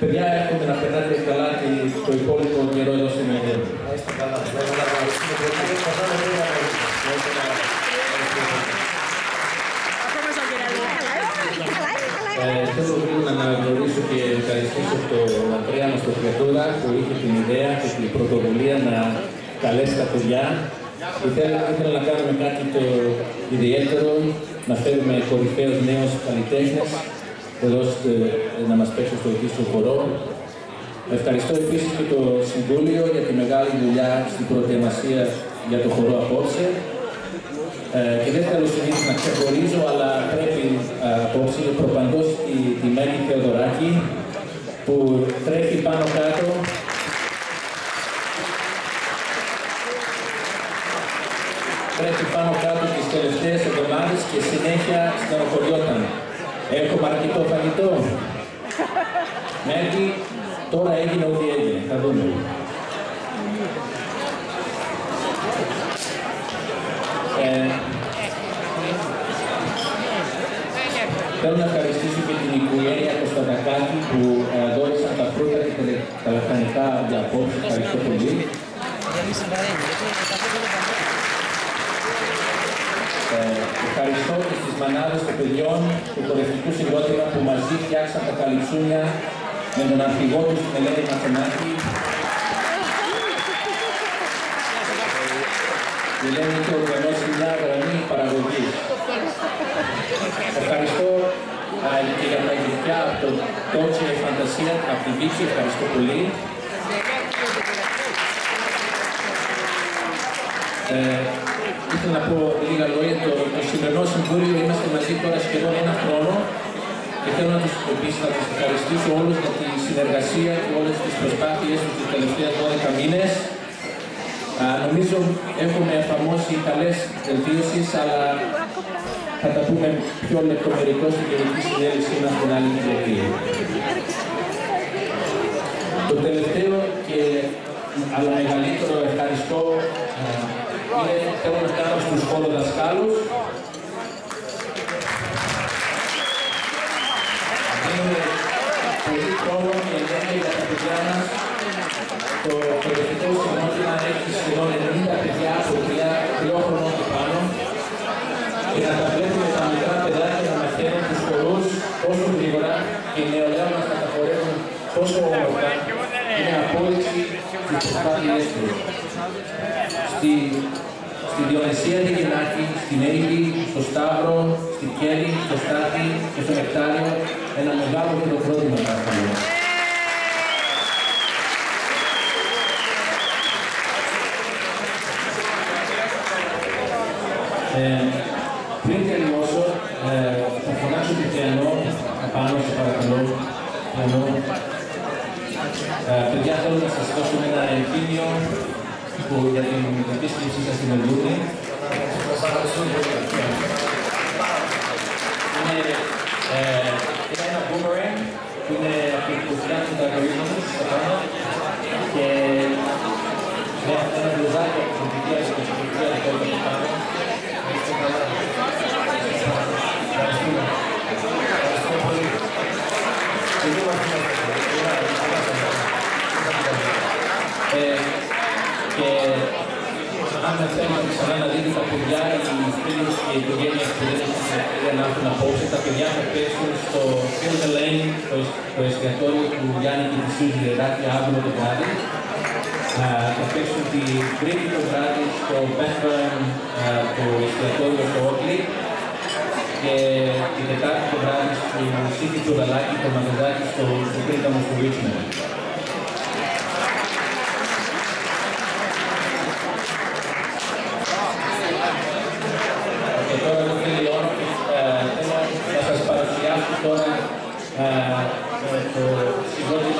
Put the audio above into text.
Παιδιά, εύχομαι να περνάτε καλά τη- το υπόλοιπο καιρό εδώ στην Ιδέα. Να είστε καλά. Να είστε καλά. Να είστε καλά. Να είστε καλά. Ε, θέλω γρήγορα να αναγνωρίσω και ευχαριστήσω τον Αντρέα μας τον Φιατούρα που είχε την ιδέα και την πρωτοβουλία να καλέσει τα παιδιά. Ήθελα, ήθελα να κάνουμε κάτι το ιδιαίτερο, να φέρουμε κορυφαίους νέους καλλιτέχνες εδώ στε- να μας παίξουν στο Οδύσσιο χορό. Ευχαριστώ επίσης και το Συμβούλιο για τη μεγάλη δουλειά στην προετοιμασία για το χορό απόψε. Ε, και δεν θέλω συνήθως να ξεχωρίζω, αλλά πρέπει ε, απόψε προπαντός τη, τη Μένη Θεοδωράκη που τρέχει πάνω κάτω τρέχει πάνω κάτω τις τελευταίες εβδομάδες και συνέχεια στενοχωριόταν. Έχουμε αρκετό φαγητό. Μέχρι τώρα έγινε ό,τι έγινε. Θα δούμε. Ε, Θέλω να ευχαριστήσω και την οικογένεια Κωνσταντακάκη που ε, δόρισαν τα φρούτα και τα- τα λαχανικά για απόψε. Ευχαριστώ πολύ. Ε, ευχαριστώ και στις μανάδες των παιδιών του χορευτικού συγκρότημα που μαζί φτιάξαν τα καλυψούνια με τον αρχηγό τους την Ελένη Μαθενάκη. Η Ελένη είχε οργανώσει μια γραμμή παραγωγής. Ευχαριστώ α, και για τα ιδρυτικά από το Τότσι Φαντασία, από την Βίξη. Ευχαριστώ πολύ. Ε, ήθελα να πω λίγα λόγια. Το, το σημερινό συμβούλιο είμαστε μαζί τώρα σχεδόν ένα χρόνο και θέλω να τους επίσης να τους ευχαριστήσω όλους για τη συνεργασία και όλες τις προσπάθειες τους τις τελευταίες 12 μήνες. Α, νομίζω έχουμε εφαρμόσει καλές βελτίωσεις, αλλά θα τα πούμε πιο λεπτομερικώς στην γενική συνέλευση μας την άλλη Κυριακή. Το τελευταίο και αλλά μεγαλύτερο ευχαριστώ α, είναι θέλω να κάνω στους χωροδασκάλους. Δίνουμε πολύ χρόνο και ενέργεια για τα παιδιά μας. Το εκπαιδευτικό συγκρότημα έχει σχεδόν 90 παιδιά από τρία χρονών και πάνω και να τα βλέπουμε τα μικρά παιδάκια να μαθαίνουν τους χορούς πόσο γρήγορα και οι νεολαία μας να τα χορεύουν τόσο όμορφα είναι απόδειξη της προσπάθειές τους. Στη, στη Διονυσία τη Γεννάκη, στην Έλλη, στο Σταύρο, στην Κέρι, στο Στάτη και στο Νεκτάριο ένα μεγάλο χειροκρότημα παρακαλώ. Ε, πριν τελειώσω, ε, θα φωνάξω το πιανό απάνω, σε παρακαλώ. Πιανό. Ε, παιδιά, θέλω να σας δώσω ένα ενθύμιο που για την επίσκεψή σας στην Μελβούρνη. Είναι, ε, είναι ένα boomerang που είναι αυτή που φτιάχνουν τα κορίτσια μου στα πάνω και με ένα μπλουζάκι από την Τουρκία και την Τουρκία το κόλλο από πάνω. Είστε καλά. Ευχαριστούμε. Ευχαριστούμε πολύ. Και λίγο μας ε, και αν θέλετε ξανά να δείτε τα παιδιά, οι φίλοι και η οικογένεια που δεν έχουν την ευκαιρία να έρθουν απόψε, τα παιδιά θα πέσουν στο Field Lane, το, το εστιατόριο του Γιάννη και της Σούζη Ρεδάκη αύριο το βράδυ. Α, θα παίξουν την Τρίτη το βράδυ στο Bethlehem, α, το εστιατόριο στο Oakley και την Τετάρτη το βράδυ στο Μουσίκι του Δαλάκη, το Μαγαζάκι στο, στο Κρήταμο στο Richmond. えーえー、と